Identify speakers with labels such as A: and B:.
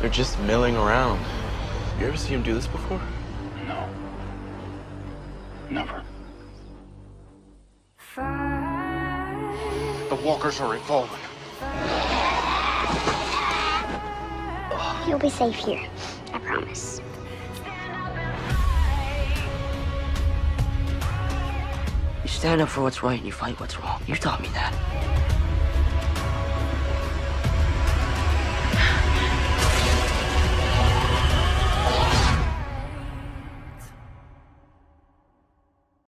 A: They're just milling around. You ever see him do this before?
B: No. Never.
C: The walkers are evolving.
D: You'll be safe here. I promise.
E: You stand up for what's right and you fight what's wrong. You taught me that.